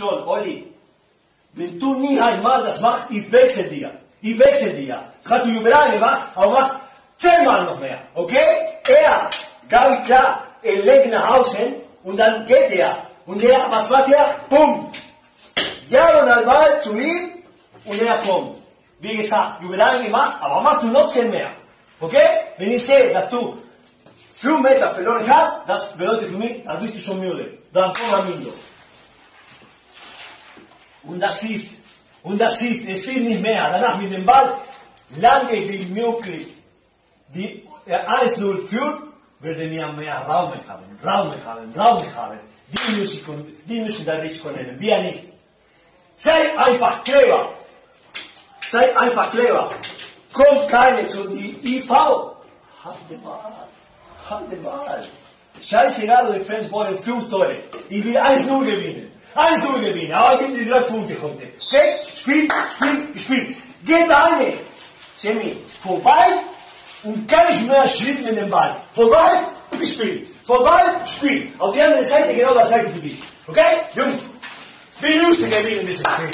Schon, Olli, wenn du nie einmal das machst, ich wechsle dir. Ich wechsle dir. Hat du überall gemacht, aber mach zehnmal noch mehr. Okay? Er, ganz klar, er legt nach Hause und dann geht er. Und er, was macht er? Pum! Diagonal zu ihm und er kommt. Wie gesagt, überall gemacht, aber machst du noch zehn mehr. Okay? Wenn ich sehe, dass du fünf Meter verloren hast, das bedeutet für mich, dann bist du schon müde. Dann komm am Mindo. Und das ist, und das ist, es ist nicht mehr. Danach mit dem Ball, lange wie möglich, die äh, 1-0 führt, werden wir mehr Raum haben, Raum haben, Raum haben. Die müssen, die müssen das Risiko nehmen, wir nicht. Sei einfach clever. Sei einfach clever. Kommt keine zu die IV. Halt den Ball. Halt den Ball. Scheißegal, du Fans wollen fünf Tore. Ich will 1-0 gewinnen. 1-0 gewinnen, aber ich die drei Punkte heute. Okay? Spiel, Spiel, Spiel. Geht eine. Semi, vorbei und kein mehr Schritt mit dem Ball. Vorbei, Spiel. Vorbei, Spiel. Auf die andere Seite genau das gleiche für dich. Okay? Jungs, wir müssen gewinnen dieses Spiel.